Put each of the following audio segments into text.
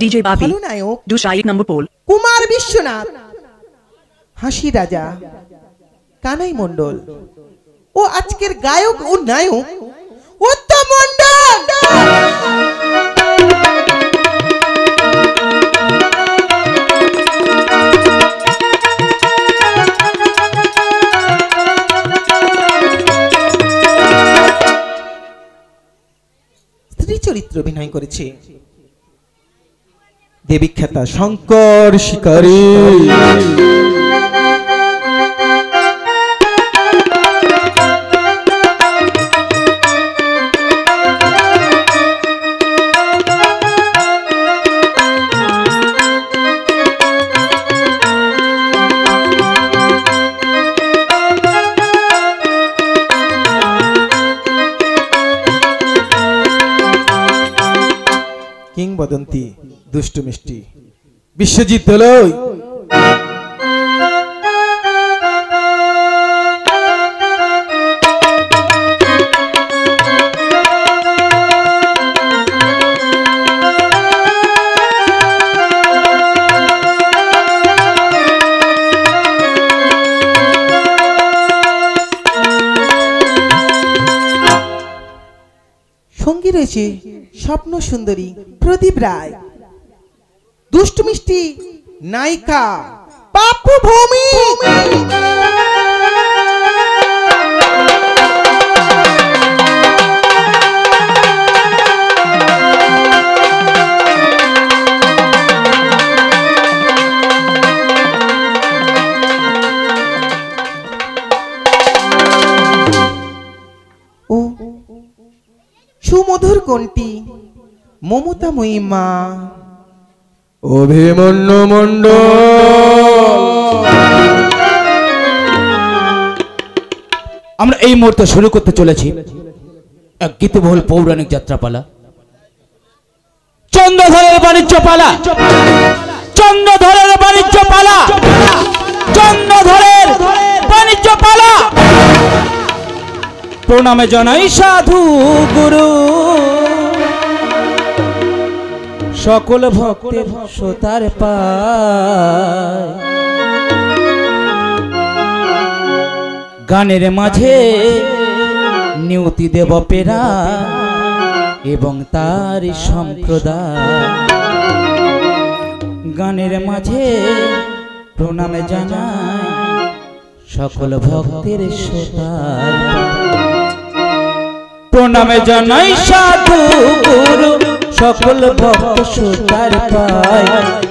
Babi. ভালো নায়ক Du Shaik number pole. Kumar Biswanath Hasi Raja Kanai মণ্ডল ও আজকের গায়ক ও নায়ক উত্তম স্ত্রী চরিত্র অভিনয় করেছে দেবীখ্যাতা শঙ্কর শিকারী। দুষ্টু মিষ্টি। বিশ্বজিৎ দলই সঙ্গী রয়েছে স্বপ্ন সুন্দরী প্রদীপ রায়। দুষ্টু মিষ্টি নায়িকা পাপ্পু ভূমি। সুমধুর কোনটি মমতাময়ী মা। অভিমন্যু মণ্ডল আমরা এই মুহূর্তে শুরু করতে চলেছি এক গীতবহুল পৌরাণিক যাত্রাপালা। চন্দ্রধরের বাণিজ্য পালা চন্দ্রধরের বাণিজ্য পালা চন্দ্রধরের বাণিজ্য পালা প্রণামে জানাই সাধু গুরু। সকল ভক্তের সোতার পায়। গানের মাঝে নিয়তি দেব পেরা এবং তার সম্প্রদায়। গানের মাঝে প্রণামে জানাই সকল ভক্তের সোতার প্রণামে জানাই সাধু গুরু সকল ভক্ত সোতার পায়।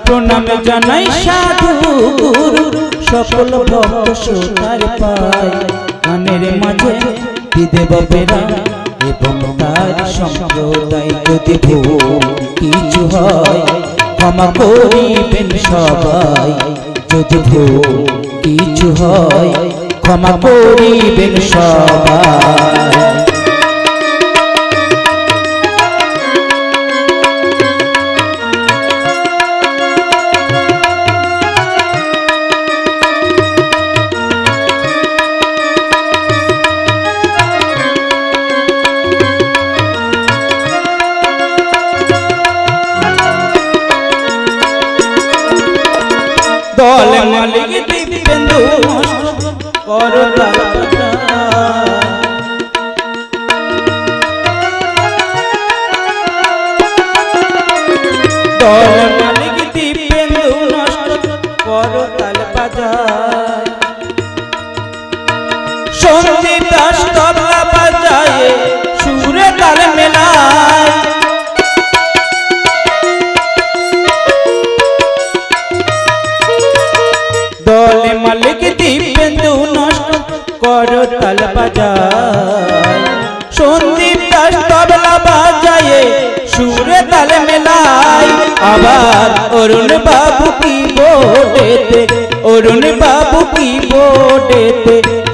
প্রণামে জানাই সাধু গুরু, সকল ভক্ত সোতার পায়। গানের মাঝে বিদেব বেরা এবং তার সম্প্রদায় যদি ভুল কিছু হয়, ক্ষমা করিবেন সবাই। যদি ভুল কিছু হয়, ক্ষমা করিবেন সবাই।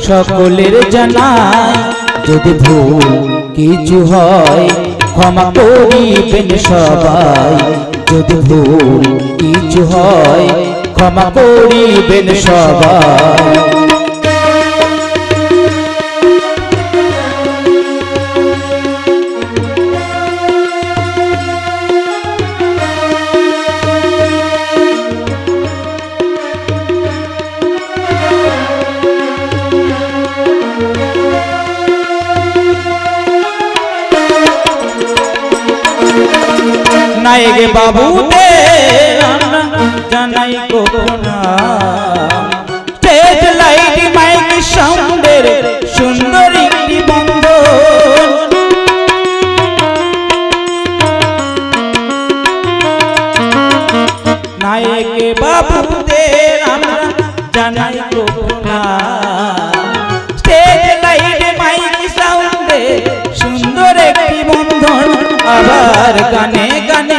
সকলের জানাই যদি ভুল কিছু হয়, ক্ষমা করিবেন সবাই। যদি ভুল কিছু হয়, ক্ষমা করিবেন সবাই। নায়ক বাবুতে আমরা জানাই গোপনা স্টেজ লাইট মাইক সাউন্ডের সুন্দর একটি বন্ধন নায়ক বাবুদের আমরা জানাই গোপনা স্টেজ লাইট মাইক সাউন্ডে সুন্দর একটি বন্ধন আবার গানে গানে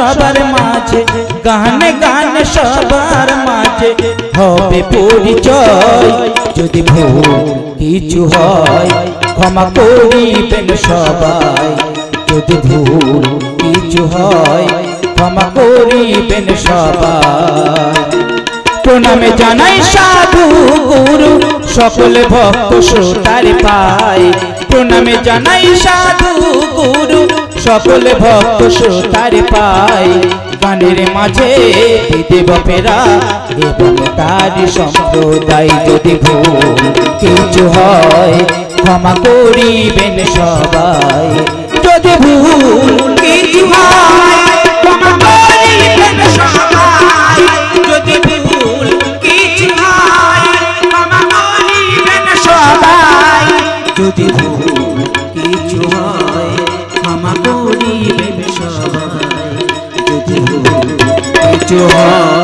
সবার মাঝে, গানে গানে সবার মাঝে। হবে পরিচয়, যদি ভুল কিছু হয়, ক্ষমা করিবেন সবাই। যদি ভুল কিছু হয়, ক্ষমা করিবেন সবাই। প্রণামে জানাই সাধু গুরু, সকল ভক্ত শ্রোতার পায়। প্রণামে জানাই সাধু গুরু সকল ভক্ত শ্রোতার পাই, গানের মাঝে দেবপেরা এবং তার সম্প্রদায় যদি ভুল কিছু হয়, ক্ষমা করিবেন সবাই। যদি ভুল কিছু হয় যদি ভুল কিছু হয়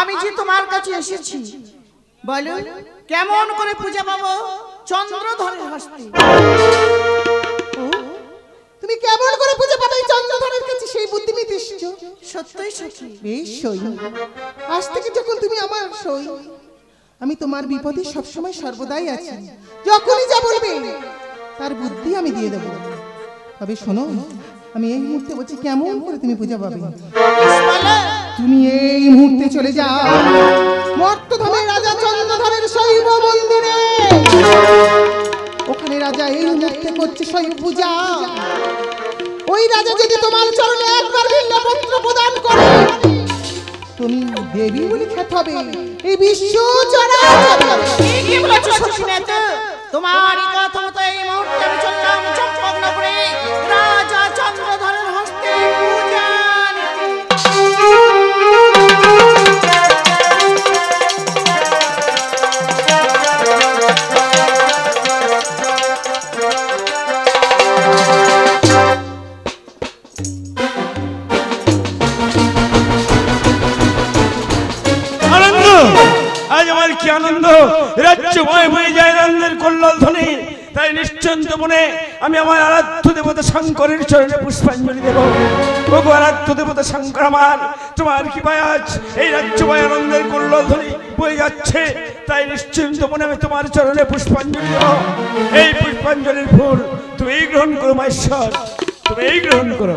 আমি যে তোমার কাছে এসেছি। বলো কেমন করে পূজা পাবো? চন্দ্রধরের হস্তে। তুমি কেমন করে পূজা পাবে চন্দ্রধরের কাছে? সেই বুদ্ধি নিতে এসেছ সত্যই সখী বেশ সই। আজ থেকে যখন তুমি আমার সই আমি তোমার বিপদে সবসময় সর্বদাই আছি। যখনই যা বলবে তার বুদ্ধি আমি দিয়ে দেবো। তবে শোনো আমি এই মুহূর্তে বলছি কেমন করে তুমি পূজা পাবে? তুমি এই মুহূর্তে চলে যাও। মর্তধামের রাজা চন্দ্রধরের শৈব মন্দিরে। ওখানে রাজা এই মুহূর্তে করছে শৈব পূজা। ওই রাজা যদি তোমার চরণে একবার পত্র প্রদান করে, তুমি দেবী বলে খ্যাত হবে। এই বিশ্ব চরাচর কি বলেছ সখী না তো তোমারই কথা আনন্দ, রাজ্যময় হয়ে যায় আনন্দের কল্লোল ধ্বনি। তাই নিশ্চন্ত মনে আমি আমার আরাধ্য দেবতা শঙ্করের চরণে পুষ্পাঞ্জলি দেব। ওগো আরাধ্য দেবতা শঙ্কর আমার, তোমার কি আজ এই রাজ্যময় আনন্দের কল্লোল ধ্বনি বয়ে যাচ্ছে। তাই নিশ্চিন্ত মনে আমি তোমার চরণে পুষ্পাঞ্জলি দেব। এই পুষ্পাঞ্জলির ফুল তুমি গ্রহণ করো মাঈশ্বর তুমি গ্রহণ করো।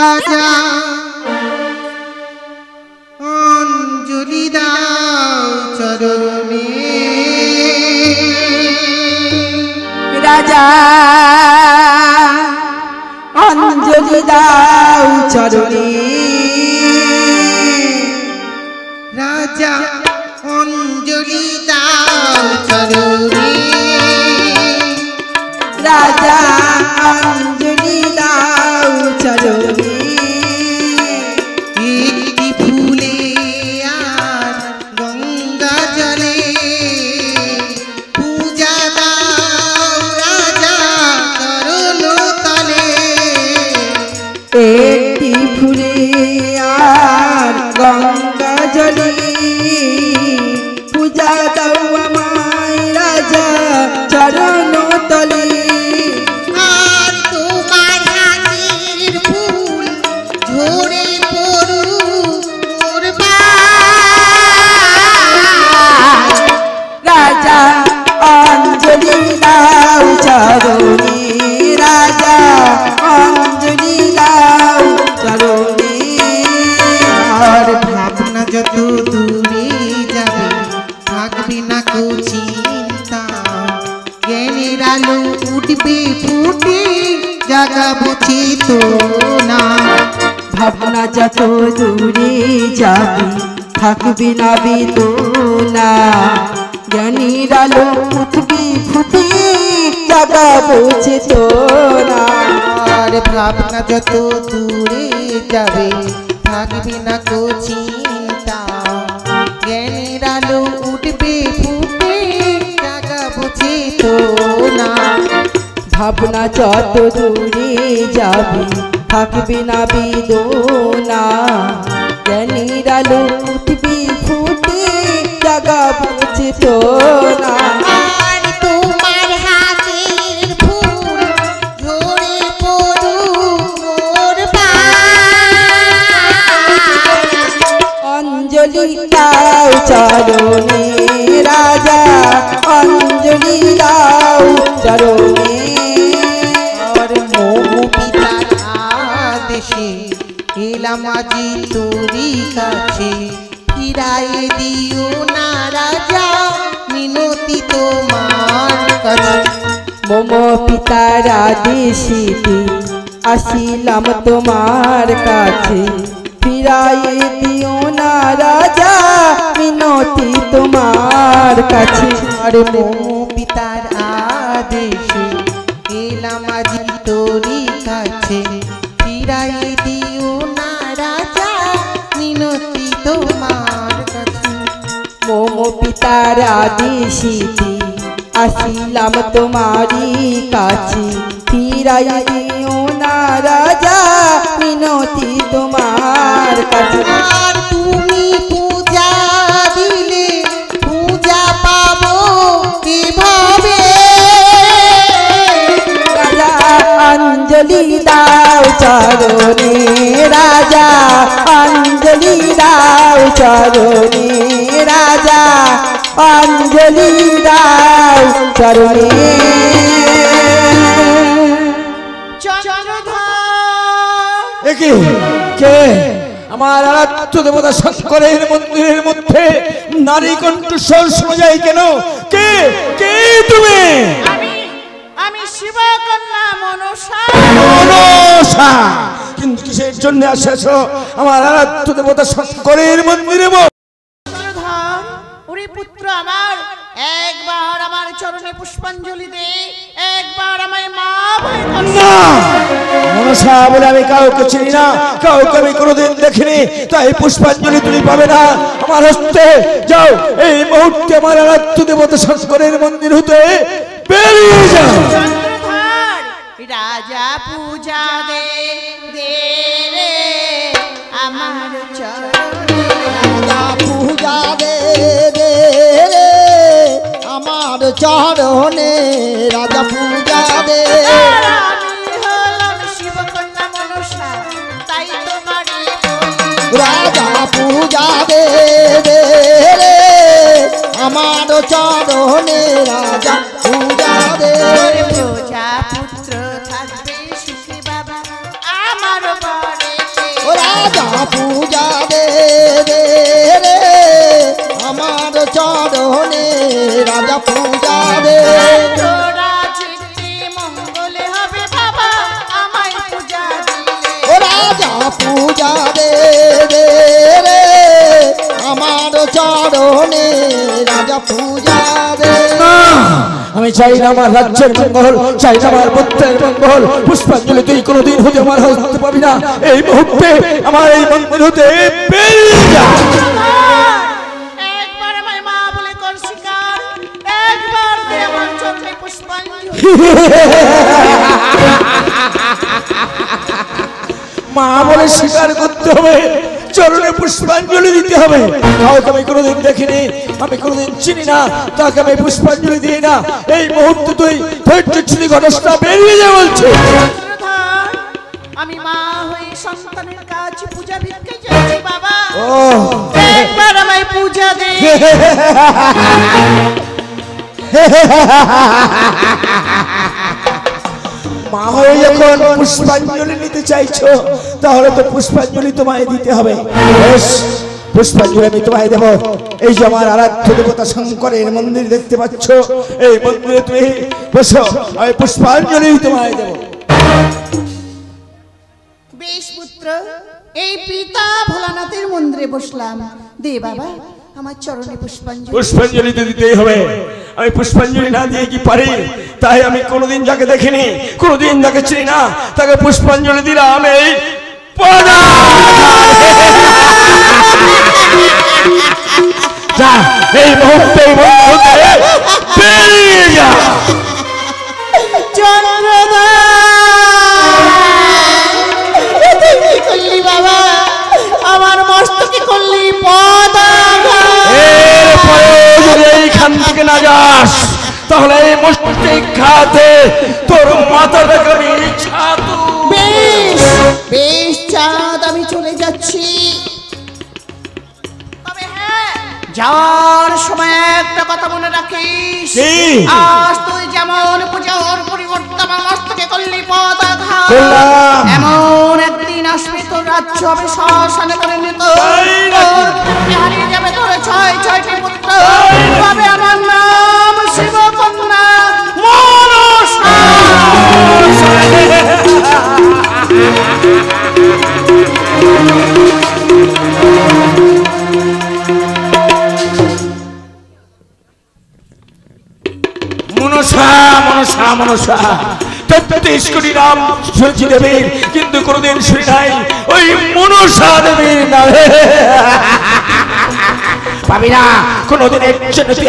রাজা। অঞ্জলি দাও চরণে। রাজা অঞ্জলি দাও চরণে। রাজা অঞ্জলি দাও চরণে। রাজা অঞ্জলি উঠবে ফুটে জাগাবো চেতনা ভাবনা যত দূরে যাবে, থাকবে না বেদনা। জ্ঞানীর আলো উঠবে ফুটে জাগাবো চেতনা আর ভাবনা যত দূরে যাবে, থাকবে না কো চিন্তা। জ্ঞানের আলো উঠবে ফুটে জাগাবো চেতনা ভাবনা যত দূরে যাবে থাকবে না বেদনা। জ্ঞানীর আলো উঠবে ফুটে ঝরে পড়ু মোর অঞ্জলি দাও চরণে রাজা অঞ্জলি দাও চরণে। এলাম আজি তোরি কাছে ফিরাই দিও না রাজা মিনতি তোমার কাছে। মম পিতার আদেশিতে আসিলাম তোমার কাছে। ফিরাই দিও না রাজা মিনতি তোমার কাছে। আর মোহ পিতার আদেশিতে আসিলাম তোমারই কাছে। ফিরাই দিও না রাজা মিনতি তোমার কাছে। তুমি পূজা দিলে পূজা পাবো কীভাবে? রাজা অঞ্জলি দাও চরণে রাজা অঞ্জলি দাও চরণে রাজা। অঞ্জলি দাও চরণে। একে কে? আমার আরাধ্য দেবতা শঙ্করের মন্দিরের মধ্যে নারী কণ্ঠস্বর শোনা যায় কেন? কে? কে তুমি? আমি আমি শিবকন্যা মনসা। মনসা। কিন্তু কিসের জন্য আসেছো আমার আরাধ্য দেবতা শঙ্করের মন্দিরে ওরে পুত্র আমার একবার আমার চরণে পুষ্পাঞ্জলি দে একবার আমায় মা বলে না মনসা বলে আমি কাউকে চিনি না কাউকে আমি কোনোদিন দেখিনি তাই পুষ্পাঞ্জলি তুমি পাবে না। আমার হস্তে যাও এই মুহূর্তে আমার আরাধ্য দেবতা শঙ্করের মন্দির হতে বেরিয়ে যাও। রাজা পূজা দে দে রে আমার চরণে রাজা পূজা দে। চরণে রাজা পূজা রে রাজা পূজা দে রে। আমার চরণে রাজা পূজা দে। প্রজা পুত্র থাকবে সুখী বাবা পূজা দে রে। চিত্তে মঙ্গলে হবে বাবা আমায় পূজা দিলে। ও রাজা পূজা দে দে রে। আমার চরণে রাজা পূজা দে। না, আমি চাই না আমার রাজ্যের মঙ্গল চাই না আমার পুত্রের মঙ্গল। পুষ্পাঞ্জলি তুই কোনোদিন হতে আমার হতে পাবি না। এই মুহূর্তে আমার এই মন্দির হতে বেরিয়ে যা। মা বলে স্বীকার করতে হবে। চরণে পুষ্পাঞ্জলি দিতে হবে। কাউকে আমি কোনোদিন দেখিনি আমি কোনোদিন চিনি না। তাকে আমি পুষ্পাঞ্জলি দিই না। এই মুহূর্তে তুই ধৈর্য ছিলি ঘটনা বেরিয়ে যা বলছে। আমি মা হয়ে সন্তানের কাছে পূজা ভিক্ষে চাইছি বাবা। ও একবার আমায় পূজা দে। মা হয়ে যখন পুষ্পাঞ্জলি নিতে চাইছো তাহলে তো পুষ্পাঞ্জলি তোমায় দিতে হবে। বেশ পুষ্পাঞ্জলি আমি তোমায় দেব। এই যে আমার আরাধ্য দেবতা শঙ্করের মন্দির দেখতে পাচ্ছ এই মন্দিরে তুমি বসো আমি পুষ্পাঞ্জলি তোমায় দেব। বেশ পুত্র এই পিতা ভোলানাথের মন্দিরে বসলাম। দে বাবা আমার চরণে পুষ্পাঞ্জলি। পুষ্পাঞ্জলি তো দিতেই হবে। আমি পুষ্পাঞ্জলি না দিয়ে কি পারি? তাই আমি কোনোদিন যাকে দেখিনি, কোনোদিন যাকে চিনি না, তাকে পুষ্পাঞ্জলি দিলাম এই আমার মস্তকে করলি এরপরে যদি এইখান থেকে না যাস তাহলে এই মস্তিষ্ক খাতে তোর মাথাটাকে আমি ছাতু বেশ বেশ চাঁদ আমি চলে যাচ্ছি হ্যাঁ যাওয়ার সময় একটা কথা মনে রাখিস? আজ তুই যেমন পুজোর পরিবর্তে আমার মস্তকে করলি পদাঘাত। এমন একদিন আসবে তোর রাজ্য হবে শ্মশানে তাই নাকি? হারিয়ে যাবে তোর ছয় ছয়টি পুত্র। তবে আমার নাম শিবকন্যা মনসা। মনসা মনসা মনসা। তেত্রিশ কোটি নাম শুনেছি দেবীর কিন্তু কোনোদিন শুনি নাই। ওই মনসা দেবীর নামে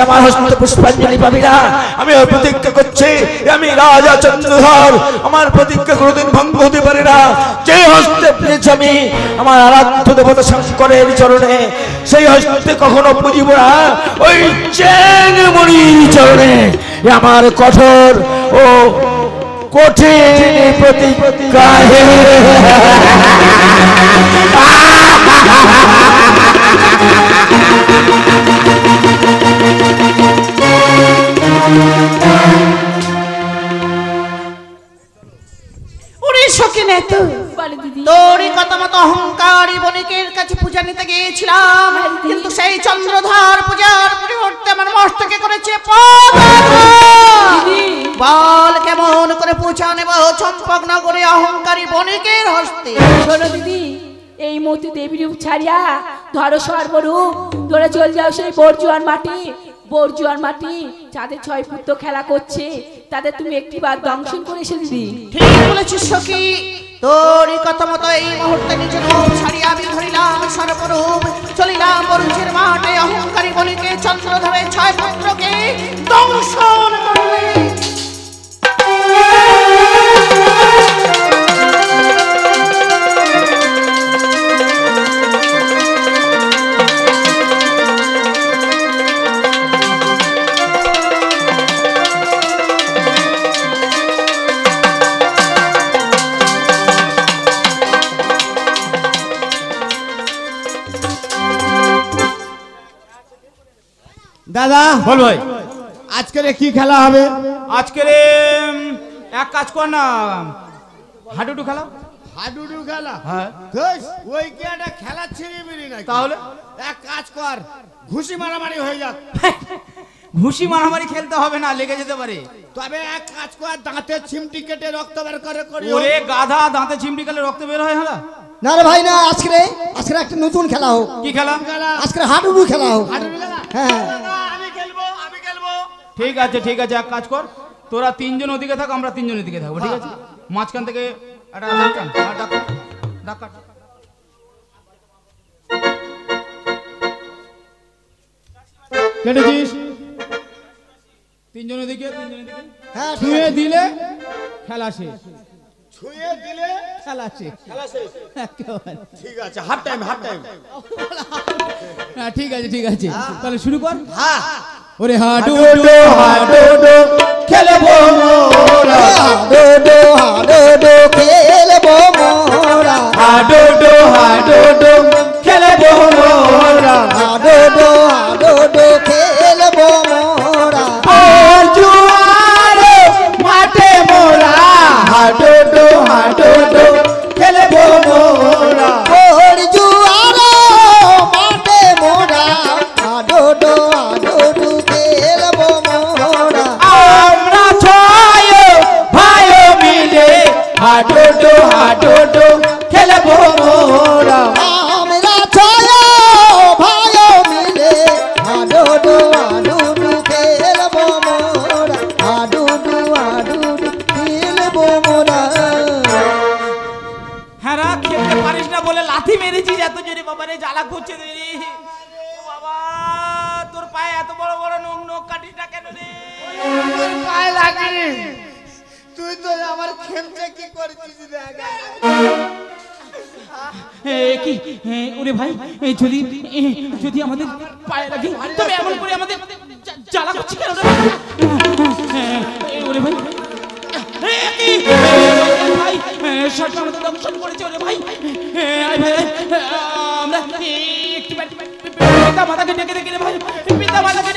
আমার হস্তে পাবি না। আমি প্রতিজ্ঞা করছি, আমি রাজা চন্দ্রধর, আমার প্রতিজ্ঞা কোনোদিন ভঙ্গ হতে পারে না। যে হস্তে পেয়েছি আমি, আমার আরাধ্য দেবতা শঙ্করের চরণে, সেই হস্তে কখনো পুজিব না। ওই চেন মরির চরণে আমার কঠোর ও কঠিন প্রতিজ্ঞা ওরে সখী নেতু বলে দিদি। তোরই কথা মতো অহংকারী বণিকের কাছে পূজা নিতে গিয়েছিলাম। কিন্তু সেই চন্দ্রধর পূজার পরিবর্তে আমার মস্তকে করেছে। বল কেমন করে পূজা নেব চম্পক নগরে অহংকারী বণিকের হস্তে? শোনো দিদি এই মতি দেবী রূপ ছাড়িয়া ধরো সর্বরূপ। ধরে চল যাও সেই বর্জুয়ার মাটি। বর্জুয়ার মাটি যাদের ছয় পুত্র খেলা করছে তাদের তুমি একটি বার দংশন করে এসে দিদি ঠিক বলেছিস সখী। তোরই কথা মতো এই মুহূর্তে নিজের মুখ ছাড়িয়া আমি ধরিলাম সর্বরূপ। চলিলাম বরুণের মাঠে অহংকারী বণিকে চন্দ্রধরে ছয় পুত্রকে দংশন করবে। বল ভাই। আজকের কি খেলা হবে? আজকের এক কাজ কর না হাডুডু খেলা। হাডুডু খেলা? হ্যাঁ। ওই কি একটা খেলা ছিঁড়ে বিড়ি নাকি? তাহলে? এক কাজ কর ঘুষি মারামারি হয়ে যাক। ঘুষি মারামারি খেলতে হবে না লেগে যেতে পারে। তবে এক কাজ কর দাঁতে চিমটি কেটে রক্ত বের করে করি ওরে গাধা দাঁতে চিমটি গেলে রক্ত বের হয় হ্যাঁ। না রে ভাই না আজকে আজকে একটা নতুন খেলা হোক। কি খেলা? আজকে হাডুডু খেলা হোক। হাডুডু খেলা? হ্যাঁ। ঠিক আছে ঠিক আছে এক কাজ কর। তোরা তিনজন ওদিকে থাক আমরা তিনজন এদিকে থাকব ঠিক আছে? মাঝখান থেকে একটা ধাক্কা, হ্যাঁ। কেটেছিস? হ্যাঁ ছুঁয়ে দিলে খেলা শেষ। ছুঁয়ে দিলে খেলা শেষ। খেলা শেষ। ঠিক আছে হাফ টাইম হাফ টাইম। হ্যাঁ ঠিক আছে ঠিক আছে। তাহলে শুরু কর। হ্যাঁ। ওরে হাডু হাডু খেলব মোরা হাডুডু হাডুডু খেলব মোরা হাডুডু হাডুডু খেলব মোরা হাডুডু হাডুডু আমার কি করছিস কি? ওরে ভাই যদি যদি আমাদের পায়ে লাগে, তবে এমন করে আমাদের জ্বালা করছি কেন ওরে ভাই ভাই শর্ট আমাদের দংশন করেছে ওরে ভাই। ভাই আমরা একটু পিতা মাতাকে ডেকে ডেকে ভাই পিতা মাতাকে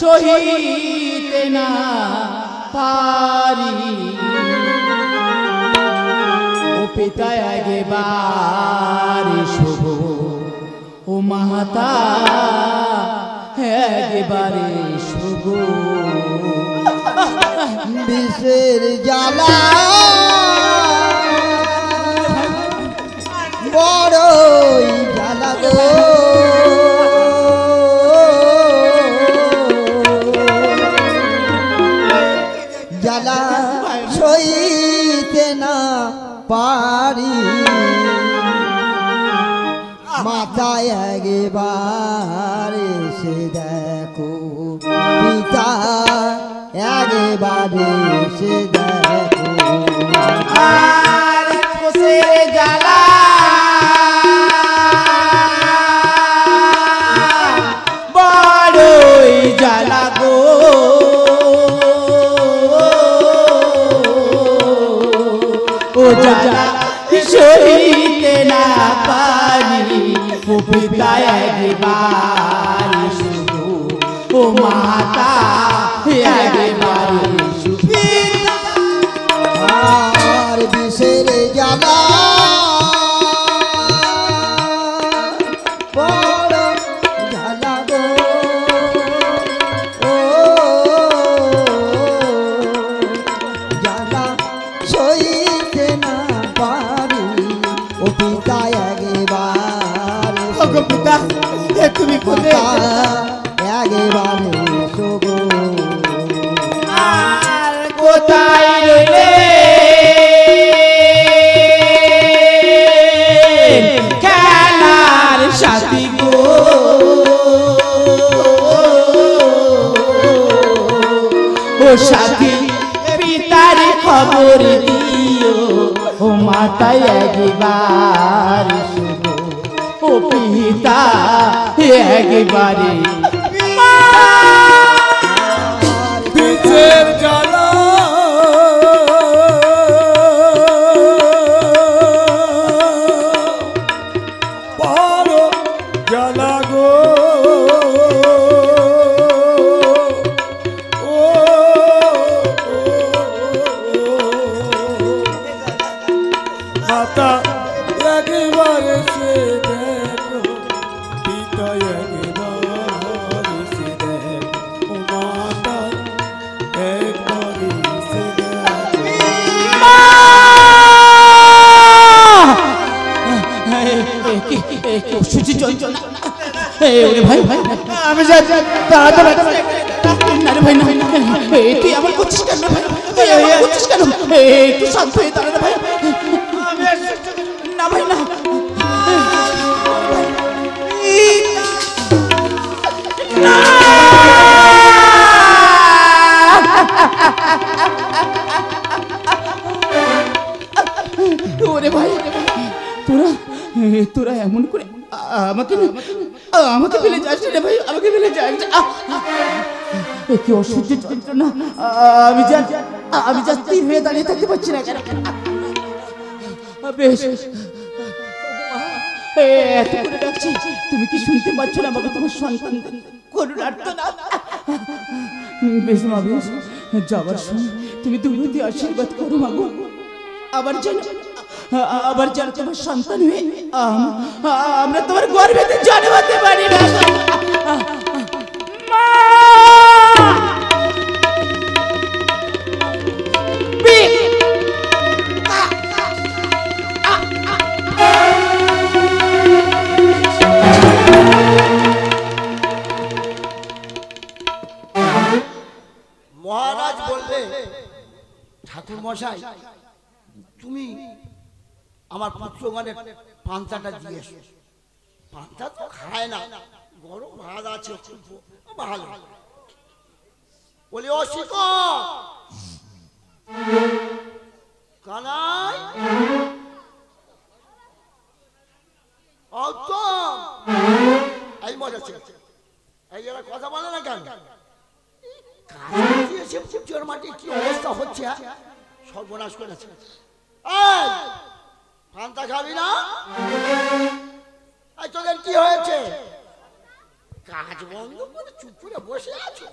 সহিতে না পারি। ও পিতা একবারে শুভ। ও মাতা একবারে শুভ। বিষের জ্বালা বড়ই জ্বালা গো। এসে দেখো আর কোসের মাতায় একবার শুনো ও পিতা একবারে বিচের জ্বালা বড় ওরে ভাই ভাই। আমি যাই দাঁড়াতে না রে ভাই না এ, তুই আমার করছিস কেন ভাই? তুই আমার করছিস কেন? এ, একটু শান্ত হয়ে দাঁড়া ভাই। না। ভাই না। ওরে ভাই তোরা তোরা এমন করে আমাকে আমাকে ফেলে যাস রে ভাই, আমাকে ফেলে যাস কি অসহ্য যন্ত্রণা আমি আমি যা স্থির হয়ে দাঁড়িয়ে থাকতে পারছি না বেশ। এত করে ডাকছি, তুমি কি শুনতে পাচ্ছ না আমাকে তোমার সন্তান? করুন না। বেশ মা, বেশ। যাবার সময় তুমি তুমি আশীর্বাদ করো মাগো আবার আ- আবার যেন তোমার সন্তান হয়ে আমরা তোমার গর্বেতে জন্মাতে পারি না। মহারাজ বললে ঠাকুর মশাই তুমি আমার পুত্রগণের পান্তাটা দিয়ে পান্তা তো খায় না, গরম ভাত আছে ভালো। বলি ও শিকড় কানাই মজা এই কথা বলে না অবস্থা হচ্ছে হ্যাঁ? সর্বনাশ করেছে। পান্তা খাবি না? এই তোদের কি হয়েছে? কাজ বন্ধ করে চুপ করে বসে আছো?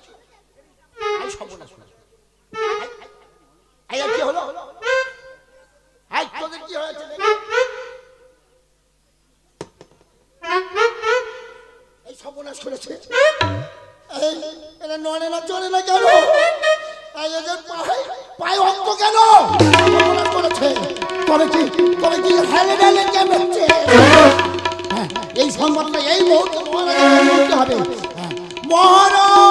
সর্বনাশ এই, এই, এই, কি হলো? এই তোদের কি হয়েছে? এই সর্বনাশ করেছে এই এটা নড়ে না চলে না কেন? এই এদের পায়ে পায়ে অঙ্ক কেন? অপরাধ করেছে তবে কি তবে কি হেলে ডেলে কেমেছে হ্যাঁ, এই সংবাদটা এই মুহূর্তে মহারাজকে বলতে হবে। হ্যাঁ, মহারাজ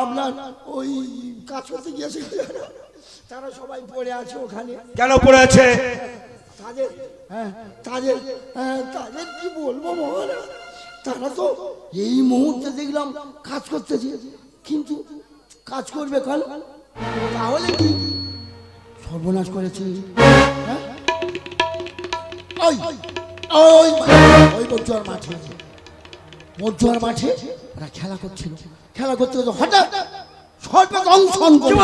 আপনার ওই কাজ করতে তারা সবাই পড়ে আছে ওখানে। কেন পড়ে আছে? তাদের হ্যাঁ তাদের হ্যাঁ, তাদের কি বলব মহারাজ? তারা তো এই মুহূর্তে দেখলাম কাজ করতেছে কিন্তু কাজ করবে কাল? তাহলে কি? সর্বনাশ করেছে। হ্যাঁ? ওই ওই ওই বজ্জার মাঠে। বজ্জার মাঠে ওরা খেলা করছিল। খেলা করতে করতে হঠাৎ সর্বে দংশন করে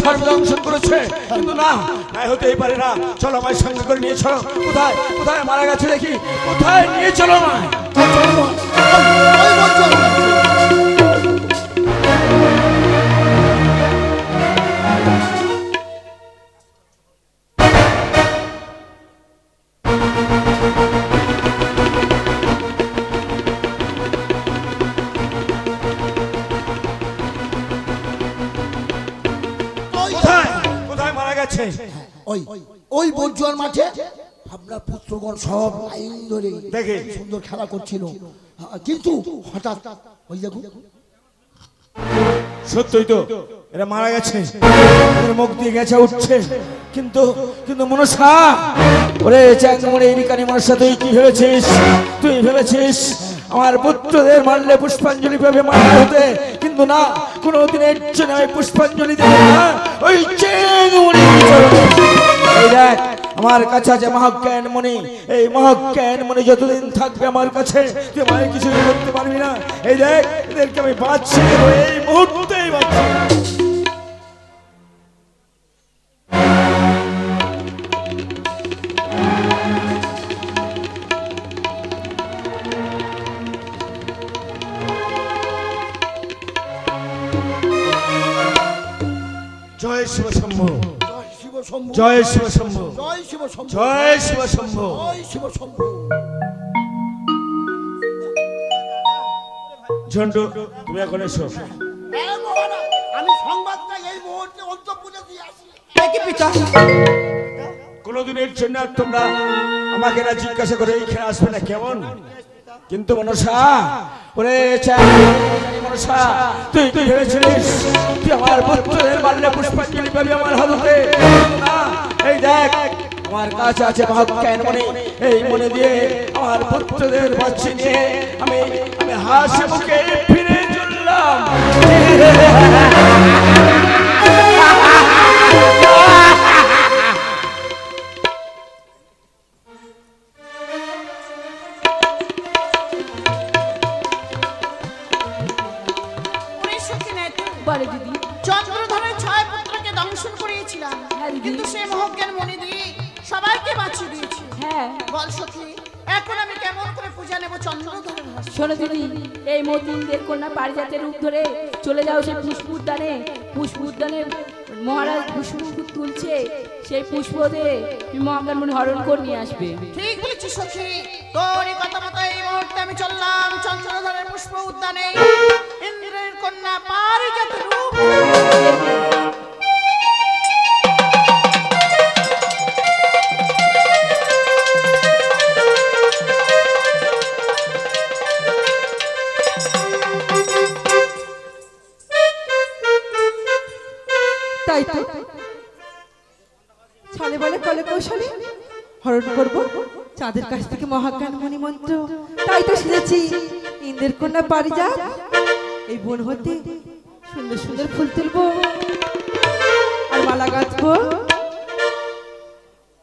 সর্বদংশন করেছে কিন্তু না তাই হতেই পারে না চলো আমার সঙ্গে করে নিয়ে চলো কোথায় কোথায় মারা গেছে দেখি কোথায় নিয়ে চলো না গেছে ওই ওই বজ্জার মাঠে আপনার পুত্রগণ সব লাইন ধরে দেখে। সুন্দর খেলা করছিল। কিন্তু হঠাৎ ওই দেখুন সত্যই তো এরা মারা গেছে। মুখ দিয়ে গেছে উঠছে। কিন্তু কিন্তু মনসা ওরে চ্যাংমরে এরিকানি মনসা তুই কি ভেবেছিস? তুই ভেবেছিস? আমার পুত্রদের মারলে পুষ্পাঞ্জলি পাবে মারা হতে। কিন্তু না কোনো দিনের জন্য আমি পুষ্পাঞ্জলি না। ওই আমার কাছে আছে মহাজ্ঞান মণি এই মহাজ্ঞান মণি যতদিন থাকবে আমার কাছে, তুই আমায় কিছু করতে পারবি না। এই দেখ, এদেরকে আমি বাঁচছি এই মুহূর্তেই বাঁচছি জয় শিব শম্ভু জয় শিব শম্ভু জয় শিব শম্ভু ঝন্টু, তুমি এখন এসো। আমি সংবাদটা এই মুহূর্তে অন্তপুরে দিয়ে আসি পিতা জন্য তোমরা আমাকে জিজ্ঞাসা করে এইখানে আসবে না, কেমন? কিন্তু মনসা, ওরে মনসা, তুই তুই ভেবেছিলিস? তুই আমার পুত্রের মারলে পুষ্পাঞ্জলি পাবি আমার হাতে এই দেখ, আমার কাছে আছে মহাজ্ঞান মনে এই মনে দিয়ে আমার পুত্রদের বাচ্চা নিয়ে আমি আমি হাসি মুখে ফিরে চললাম। শোনো দিদি এই মতিনদের কন্যা পারিজাতের রূপ ধরে চলে যাও সেই পুষ্প উদ্যানে পুষ্প উদ্যানে মহারাজ পুষ্প তুলছে। সেই পুষ্প দিয়ে তুমি মহাকারমণি হরণ করে নিয়ে আসবে। ঠিক বলেছিস সখী। তোর কথা মতো এই মুহূর্তে আমি চললাম চন্দ্রধরের পুষ্প উদ্যানে ইন্দ্রের কন্যা পারিজাতের রূপ চাঁদের কাছ থেকে মহাজ্ঞান মণি মন্ত্র। তাই তো শুনেছি ইন্দ্রের কন্যা পারি যা এই বন হতে সুন্দর সুন্দর ফুল তুলবো। আর মালা গাঁথবো।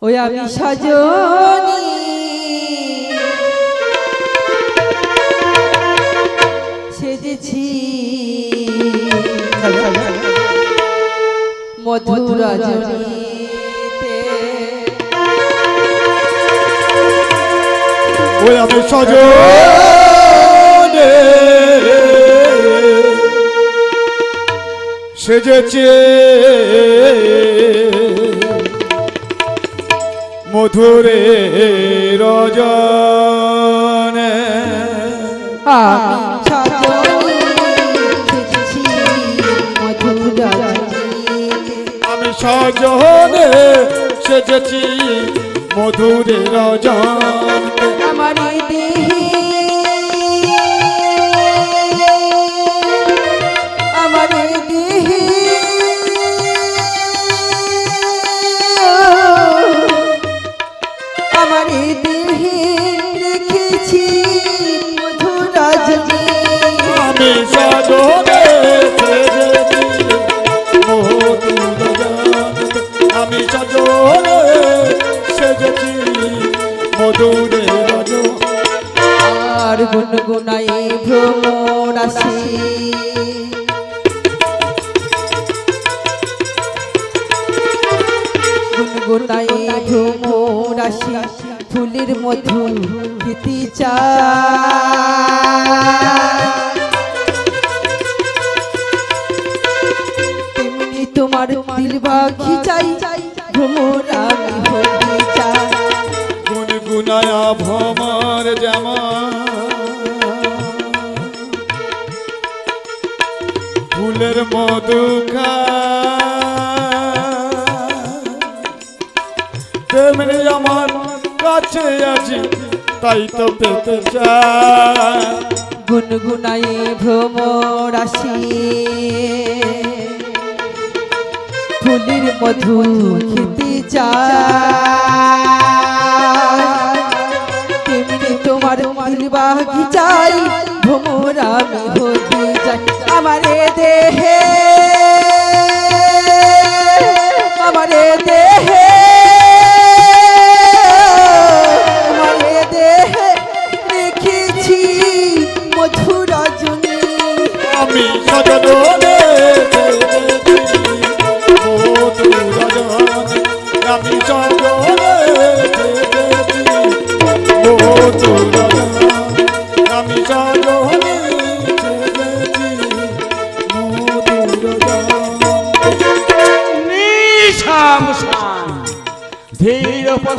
ওই আমি সজনী। সেজেছি। মধুরা জনিতে ওই আমি সজনে সেজেছে। মধুরে রজনে। আমি সজনে সেজেছি মধুরে রজনে মধুরে রজনে আর গুনগুনাই ভ্রমণ আসি গুনগুনাই ভ্রমণ আসি ফুলের মধু খেতে তেমনি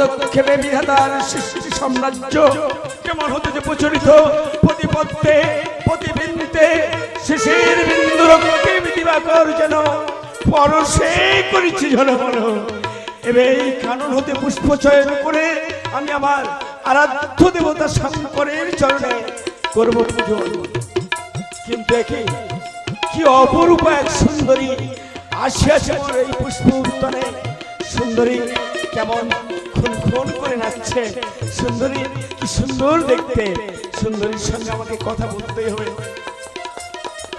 পদক্ষেপে বিধাতার সৃষ্টি সাম্রাজ্য কেমন হতে প্রচলিত? প্রতিপত্তে প্রতিবিন্দুতে শেষের বিন্দু রক্তে যেন পরশে করেছি ঝলমল। এবে এই কানন হতে পুষ্প চয়ন করে আমি আমার আরাধ্য দেবতা শঙ্করের চরণে করব পুজো কিন্তু একই কি অপরূপ এক সুন্দরী, আসিয়াছে এই পুষ্প উত্তনে সুন্দরী কেমন খুন করে নাচছে। সুন্দরী কি সুন্দর দেখতে। সুন্দরীর সঙ্গে আমাকে কথা বলতেই হবে।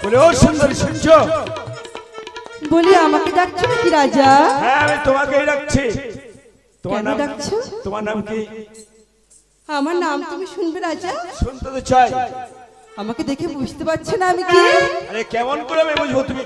বলে ও সুন্দরী শুনছ? বলি আমাকে ডাকছো নাকি রাজা? হ্যাঁ আমি তোমাকেই ডাকছি। তোমার নাম ডাকছো? তোমার নাম কি? আমার নাম তুমি শুনবে রাজা? শুনতে তো চাই। আমাকে দেখে বুঝতে পারছ না আমি কি? আরে কেমন করে আমি বুঝব তুমি?